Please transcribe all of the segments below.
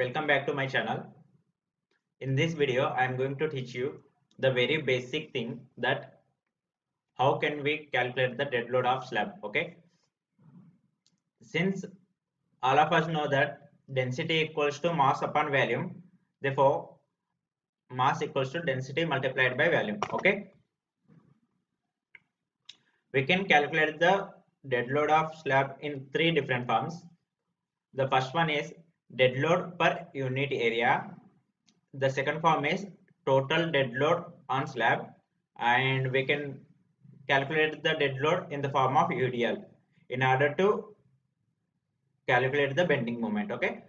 welcome back to my channel. In this video, I am going to teach you the very basic thing that how can we calculate the dead load of slab, okay? Since all of us know that density equals to mass upon volume, therefore mass equals to density multiplied by volume, okay? We can calculate the dead load of slab in three different forms. The first one is dead load per unit area. The second form is total dead load on slab and we can calculate the dead load in the form of UDL in order to calculate the bending moment okay?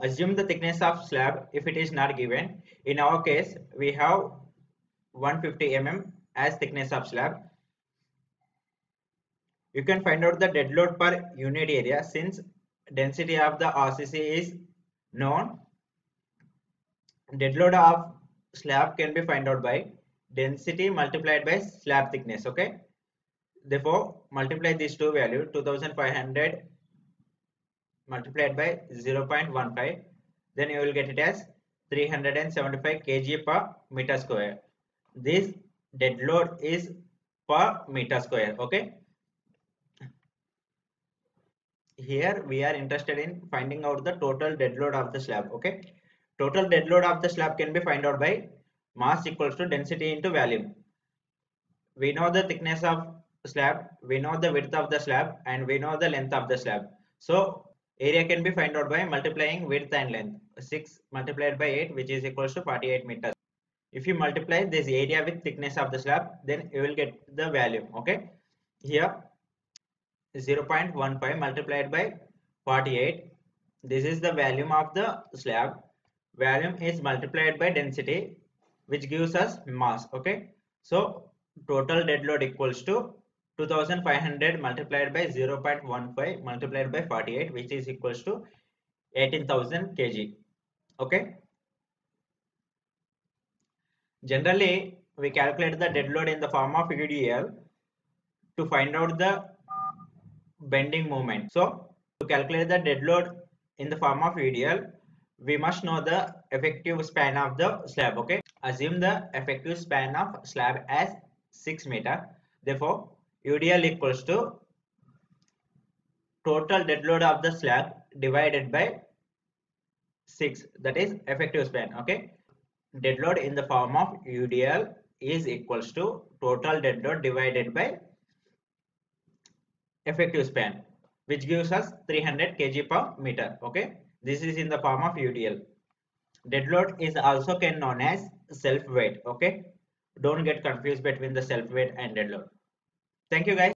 Assume the thickness of slab if it is not given. In our case we have 150 mm as thickness of slab. You can find out the dead load per unit area since density of the RCC is known. Dead load of slab can be found out by density multiplied by slab thickness. Okay. Therefore, multiply these two value 2500 multiplied by 0.15 then you will get it as 375 kg per meter square. This dead load is per meter square. Okay here we are interested in finding out the total dead load of the slab okay? Total dead load of the slab can be found out by mass equals to density into volume. We know the thickness of slab we know the width of the slab and we know the length of the slab. So area can be found out by multiplying width and length. 6 multiplied by 8 which is equals to 48 meters. If you multiply this area with thickness of the slab then you will get the value okay? Here 0.15 multiplied by 48 this is the volume of the slab. Volume is multiplied by density which gives us mass okay? So total dead load equals to 2500 multiplied by 0.15 multiplied by 48 which is equals to 18000 kg okay? Generally we calculate the dead load in the form of UDL to find out the bending moment. So to calculate the dead load in the form of UDL, we must know the effective span of the slab. Okay. Assume the effective span of slab as 6 meter. Therefore, UDL equals to total dead load of the slab divided by 6 that is effective span okay dead load in the form of UDL is equals to total dead load divided by effective span which gives us 300 kg per meter okay? This is in the form of udl dead load is also can known as self weight okay? Don't get confused between the self weight and dead load. Thank you guys